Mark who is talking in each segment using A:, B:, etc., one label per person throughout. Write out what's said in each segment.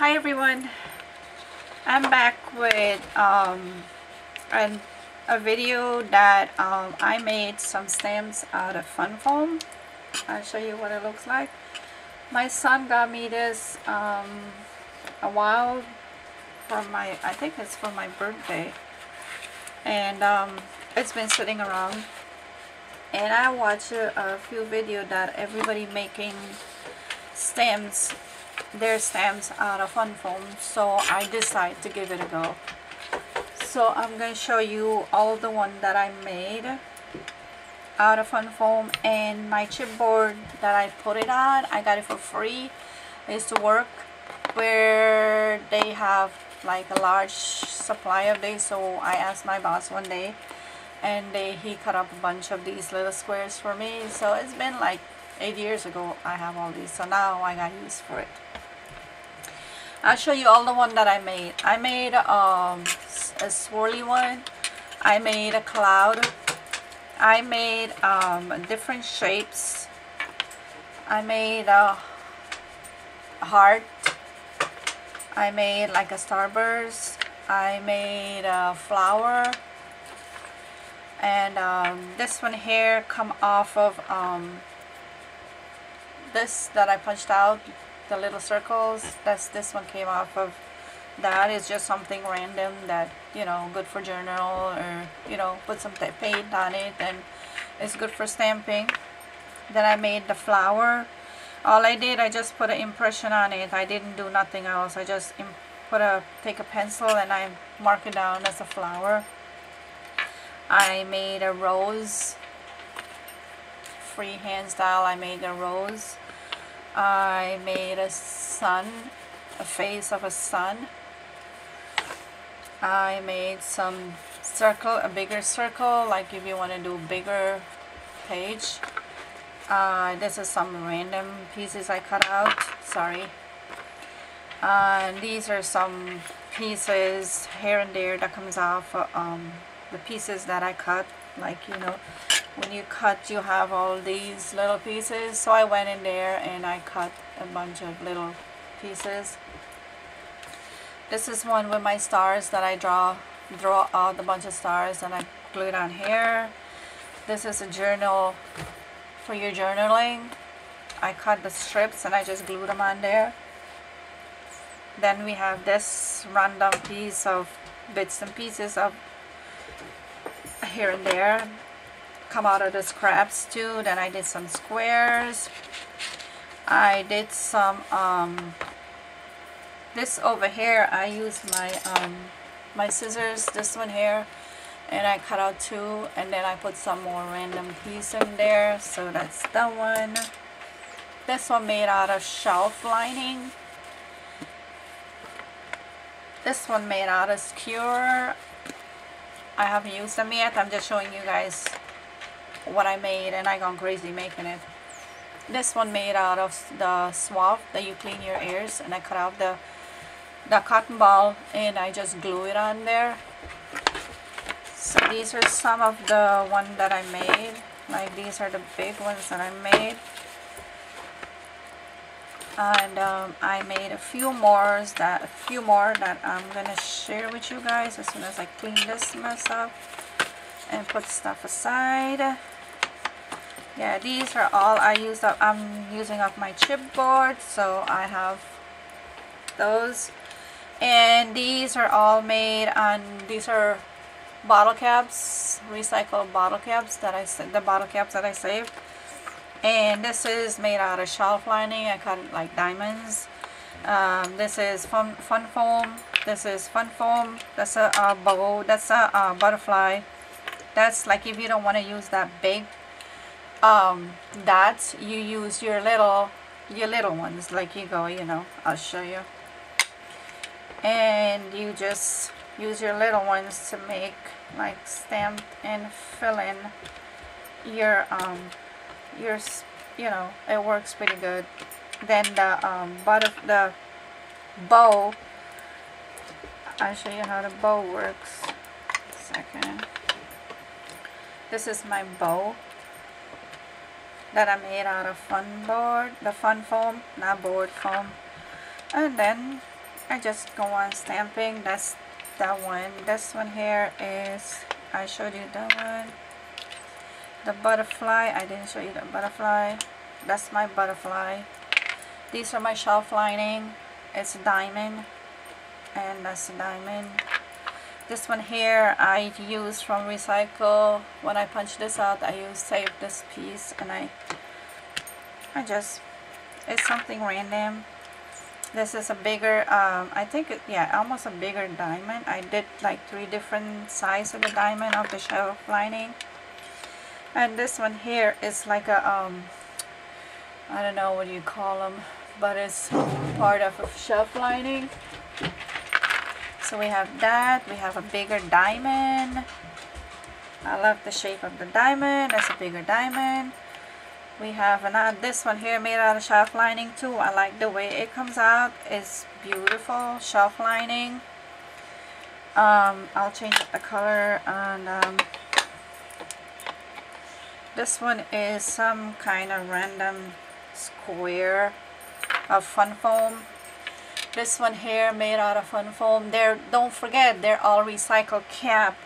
A: hi everyone. I'm back with um, an, a video that um, I made some stamps out of fun foam. I'll show you what it looks like. My son got me this um, a while for my I think it's for my birthday. And um, it's been sitting around. And I watched a, a few video that everybody making stamps their stamps out of fun foam so I decided to give it a go. So I'm going to show you all the one that I made out of fun foam and my chipboard that I put it on I got it for free. I used to work where they have like a large supply of these so I asked my boss one day and they, he cut up a bunch of these little squares for me. So it's been like eight years ago I have all these so now I got used for it I'll show you all the one that I made. I made um, a swirly one. I made a cloud. I made um, different shapes. I made a heart. I made like a starburst. I made a flower. And um, this one here come off of um, this that I punched out the little circles that's this one came off of that is just something random that you know good for journal or you know put some paint on it and it's good for stamping. Then I made the flower. All I did I just put an impression on it. I didn't do nothing else. I just put a take a pencil and I mark it down as a flower. I made a rose. Freehand style I made a rose I made a sun a face of a sun. I made some circle a bigger circle like if you want to do bigger page. Uh, this is some random pieces I cut out sorry. Uh, these are some pieces here and there that comes off um, the pieces that I cut like you know when you cut you have all these little pieces. So I went in there and I cut a bunch of little pieces. This is one with my stars that I draw draw out a bunch of stars and I glue it on here. This is a journal for your journaling. I cut the strips and I just glued them on there. Then we have this random piece of bits and pieces of here and there come out of the scraps too. Then I did some squares. I did some um, this over here I used my um, my scissors this one here and I cut out two and then I put some more random piece in there. So that's that one. This one made out of shelf lining. This one made out of skewer I haven't used them yet. I'm just showing you guys what I made and I gone crazy making it. This one made out of the swab that you clean your ears and I cut out the the cotton ball and I just glue it on there. So these are some of the one that I made. Like these are the big ones that I made and um, I made a few more that a few more that I'm gonna share with you guys as soon as I clean this mess up and put stuff aside yeah these are all I used up I'm using up my chipboard so I have those. And these are all made on these are bottle caps recycled bottle caps that I the bottle caps that I saved. And this is made out of shelf lining I cut it like diamonds. Um, this is fun, fun foam this is fun foam that's a, a bow that's a, a, butterfly. That's like if you don't want to use that big um, dots you use your little your little ones like you go you know I'll show you. And you just use your little ones to make like stamp and fill in your um, your you know it works pretty good. Then the um, bottom the bow I'll show you how the bow works. Second. This is my bow that I made out of fun board the fun foam not board foam. And then I just go on stamping. That's that one. This one here is I showed you that one. The butterfly. I didn't show you the butterfly. That's my butterfly. These are my shelf lining. It's a diamond. And that's a diamond this one here I use from recycle. When I punch this out I use save this piece and I I just it's something random. This is a bigger um, I think it, yeah almost a bigger diamond. I did like three different size of the diamond of the shelf lining. And this one here is like a um I don't know what you call them but it's part of a shelf lining so we have that. We have a bigger diamond. I love the shape of the diamond. That's a bigger diamond. We have another this one here made out of shelf lining too. I like the way it comes out. It's beautiful shelf lining. Um, I'll change the color and um, this one is some kind of random square of fun foam this one here made out of fun foam. They're don't forget they're all recycled cap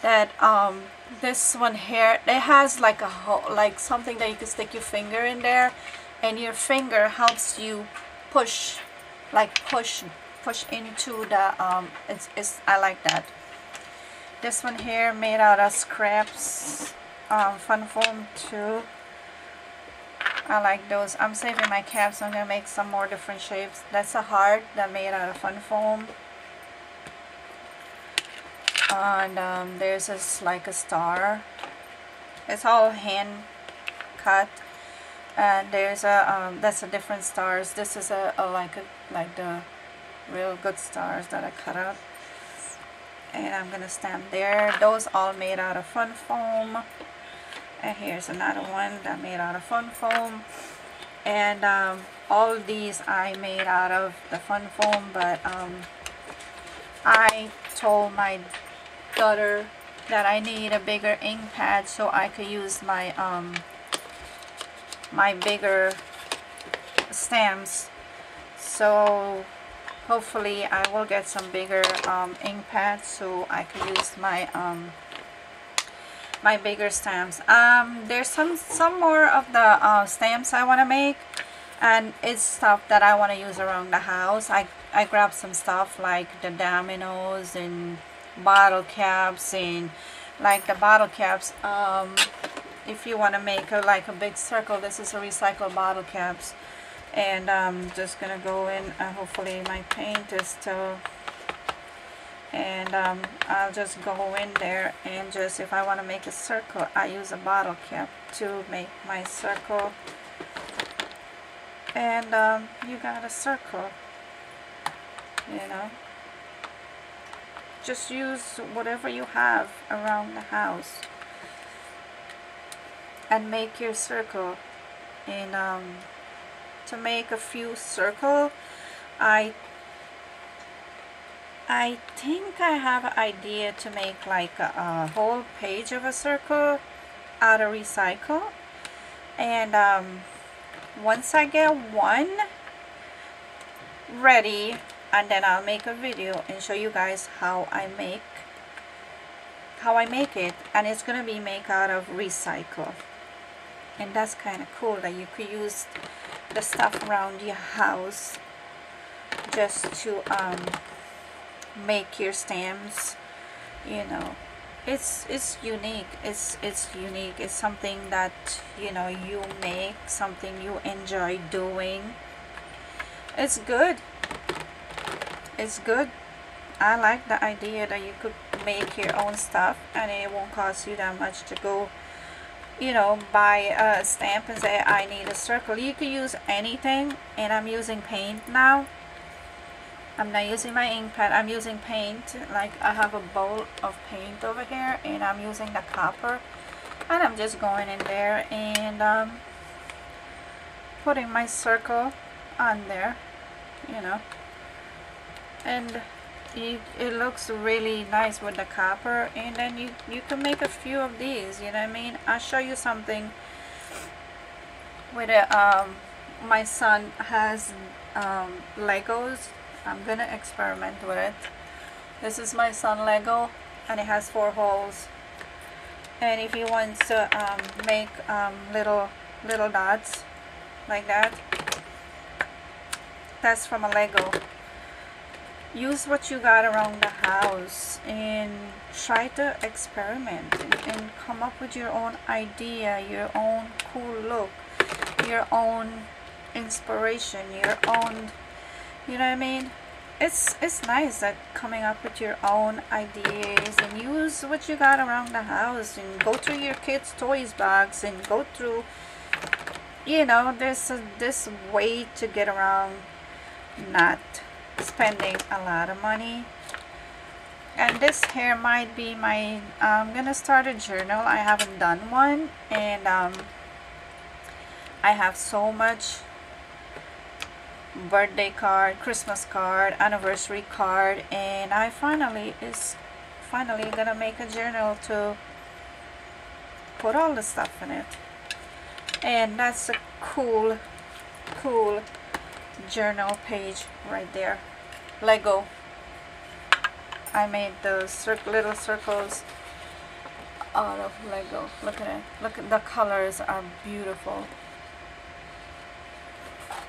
A: that um this one here it has like a hole like something that you can stick your finger in there and your finger helps you push like push push into the um it's, it's I like that. This one here made out of scraps um, fun foam too I like those. I'm saving my caps. I'm gonna make some more different shapes. That's a heart that made out of fun foam. And um, there's this like a star. It's all hand cut. And there's a um, that's a different stars. This is a, a like a like the real good stars that I cut out and I'm gonna stamp there. Those all made out of fun foam and here's another one that made out of fun foam. And um, all these I made out of the fun foam but um, I told my daughter that I need a bigger ink pad so I could use my um my bigger stamps. So hopefully I will get some bigger um, ink pads so I could use my um, my bigger stamps. Um, there's some some more of the uh, stamps I want to make and it's stuff that I want to use around the house. I, I grabbed some stuff like the dominoes and bottle caps and like the bottle caps um, if you want to make a, like a big circle this is a recycled bottle caps. And I'm just gonna go in uh, hopefully my paint is still and um, I'll just go in there and just if I want to make a circle I use a bottle cap to make my circle. And um, you got a circle you know? Just use whatever you have around the house and make your circle. And um, to make a few circle I I think I have an idea to make like a, a whole page of a circle out of recycle. And um, once I get one ready and then I'll make a video and show you guys how I make how I make it. And it's gonna be made out of recycle. And that's kind of cool that you could use the stuff around your house just to um, make your stamps you know. It's it's unique. It's it's unique. It's something that you know you make something you enjoy doing. It's good. It's good. I like the idea that you could make your own stuff and it won't cost you that much to go you know buy a stamp and say I need a circle. You could use anything and I'm using paint now I'm not using my ink pad. I'm using paint. Like I have a bowl of paint over here and I'm using the copper. And I'm just going in there and um, putting my circle on there you know. And it, it looks really nice with the copper and then you you can make a few of these you know what I mean? I'll show you something with um my son has um Legos I'm gonna experiment with. It this is my son Lego and it has four holes. And if you want to um, make um, little little dots like that that's from a Lego. Use what you got around the house and try to experiment and, and come up with your own idea your own cool look your own inspiration your own you know what I mean? It's it's nice that coming up with your own ideas and use what you got around the house and go through your kids toys box and go through you know there's a, this way to get around not spending a lot of money. And this here might be my I'm gonna start a journal. I haven't done one and um, I have so much birthday card Christmas card anniversary card and I finally is finally gonna make a journal to put all the stuff in it. And that's a cool cool journal page right there. Lego. I made those little circles out of Lego. Look at it. Look at the colors are beautiful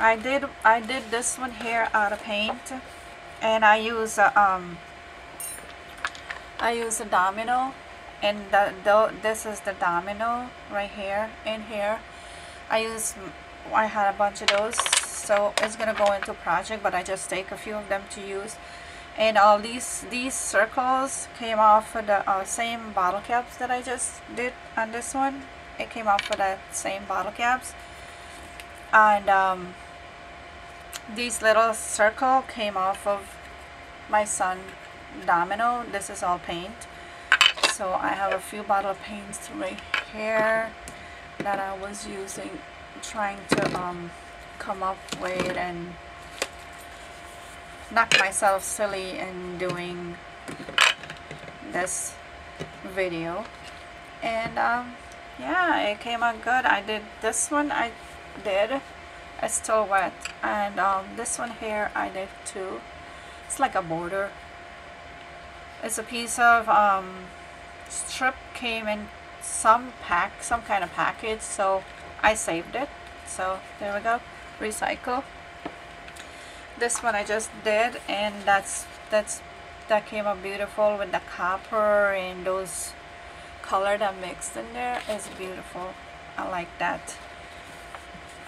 A: I did I did this one here out of paint and I use a, um I use a domino and the, the, this is the domino right here in here. I use I had a bunch of those so it's gonna go into project but I just take a few of them to use. And all these these circles came off of the uh, same bottle caps that I just did on this one. It came off of the same bottle caps. And um, these little circle came off of my son domino. This is all paint. So I have a few bottle of paints right here that I was using trying to um, come up with and knock myself silly in doing this video. And um, yeah it came out good. I did this one I did it's still wet and um, this one here I did too it's like a border. It's a piece of um, strip came in some pack some kind of package so I saved it. So there we go recycle. This one I just did and that's that's that came out beautiful with the copper and those color that mixed in there is beautiful. I like that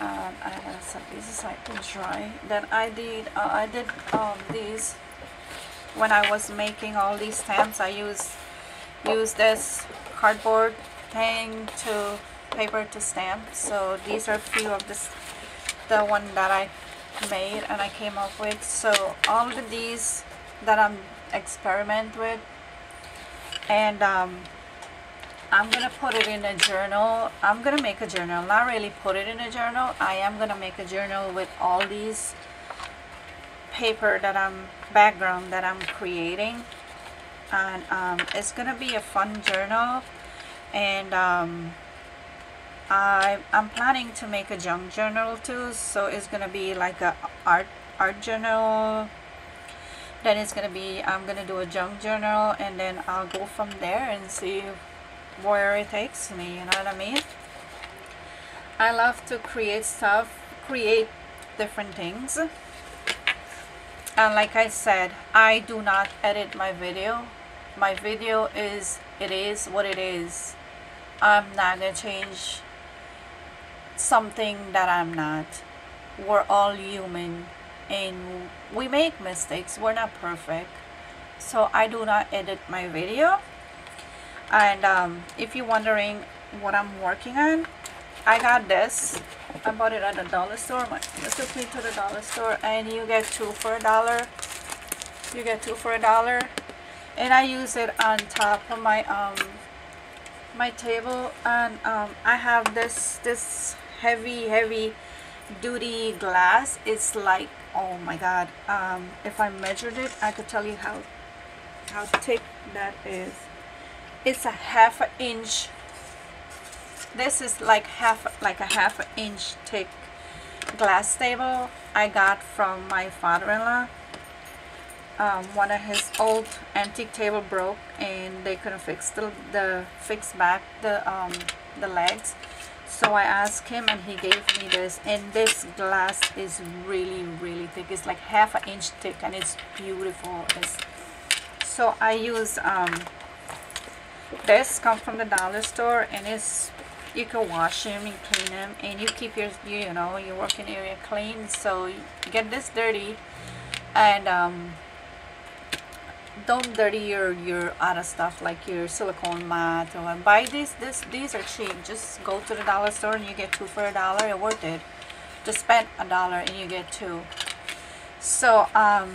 A: um, I have some pieces I can dry then I did uh, I did um, these. When I was making all these stamps I used use this cardboard thing to paper to stamp. So these are a few of this the one that I made and I came up with. So all of these that I'm experiment with and um, I'm gonna put it in a journal. I'm gonna make a journal. Not really put it in a journal. I am gonna make a journal with all these paper that I'm background that I'm creating. And um, it's gonna be a fun journal. And um, I, I'm planning to make a junk journal too. So it's gonna be like a art art journal. Then it's gonna be I'm gonna do a junk journal. And then I'll go from there and see where it takes me you know what I mean I love to create stuff create different things and like I said I do not edit my video my video is it is what it is I'm not gonna change something that I'm not. We're all human and we make mistakes. We're not perfect. So I do not edit my video. And um, if you're wondering what I'm working on, I got this. I bought it at the dollar store. My, took me to the dollar store and you get two for a dollar. You get two for a dollar. And I use it on top of my um my table and um, I have this this heavy heavy duty glass it's like oh my god um, if I measured it I could tell you how how thick that is it's a half an inch. This is like half like a half an inch thick glass table I got from my father-in-law. Um, one of his old antique table broke and they couldn't fix the, the fix back the um, the legs. So I asked him and he gave me this and this glass is really really thick. It's like half an inch thick and it's beautiful. It's, so I use um, this come from the dollar store and it's you can wash them and clean them and you keep your you know your working area clean. So get this dirty and um, don't dirty your your other stuff like your silicone mat or buy these this these are cheap. Just go to the dollar store and you get two for a dollar it's worth it. Just spend a dollar and you get two. So um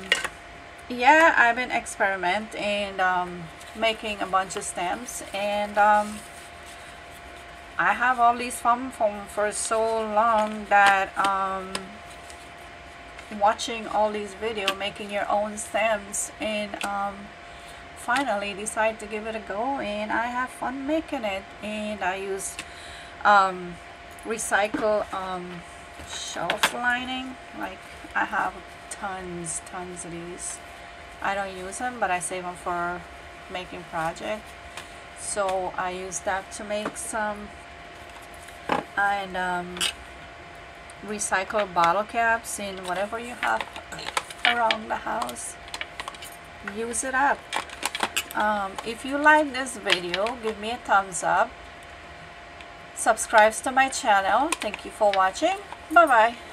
A: yeah I've been experiment and um, making a bunch of stamps and um, I have all these fun foam for so long that um, watching all these video making your own stamps and um, finally decide to give it a go and I have fun making it and I use um, recycle um, shelf lining. Like I have tons tons of these. I don't use them but I save them for making project. So I use that to make some and um, recycle bottle caps in whatever you have around the house. Use it up. Um, if you like this video give me a thumbs up. Subscribe to my channel. Thank you for watching. Bye bye